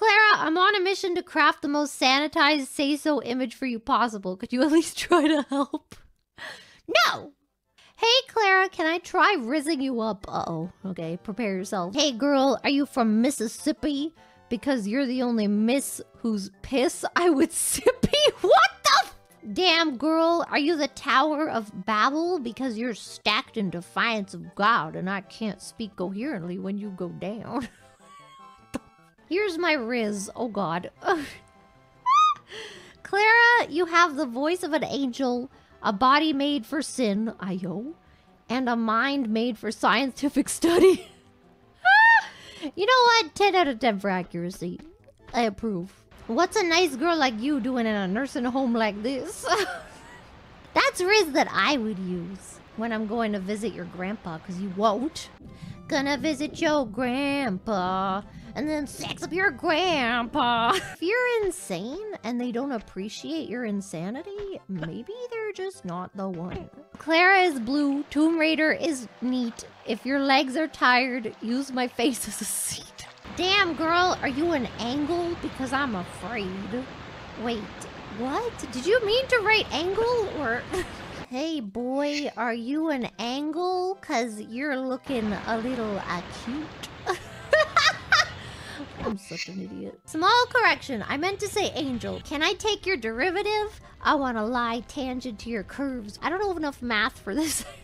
Clara, I'm on a mission to craft the most sanitized say-so image for you possible. Could you at least try to help? No! Hey, Clara, can I try rizzing you up? Uh-oh. Okay, prepare yourself. Hey, girl, are you from Mississippi? Because you're the only miss whose piss I would sippy? What the Damn, girl, are you the Tower of Babel? Because you're stacked in defiance of God, and I can't speak coherently when you go down. Here's my Rizz. Oh, God. Clara, you have the voice of an angel, a body made for sin, ayo, and a mind made for scientific study. you know what? 10 out of 10 for accuracy. I approve. What's a nice girl like you doing in a nursing home like this? That's Rizz that I would use when I'm going to visit your grandpa, because you won't. Gonna visit your grandpa and then sex up your grandpa. if you're insane and they don't appreciate your insanity, maybe they're just not the one. Clara is blue, Tomb Raider is neat. If your legs are tired, use my face as a seat. Damn, girl, are you an angle? Because I'm afraid. Wait, what? Did you mean to write angle or... hey, boy, are you an angle? Because you're looking a little acute. I'm such an idiot. Small correction. I meant to say angel. Can I take your derivative? I want to lie tangent to your curves. I don't know enough math for this.